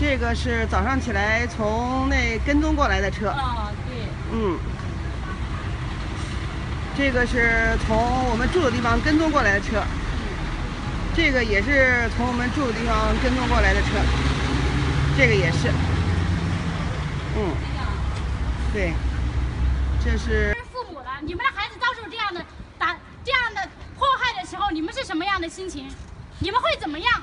这个是早上起来从那跟踪过来的车。啊，对。嗯。这个是从我们住的地方跟踪过来的车。这个也是从我们住的地方跟踪过来的车。这个也是。嗯。对。这是。父母了，你们的孩子遭受这样的打、这样的迫害的时候，你们是什么样的心情？你们会怎么样？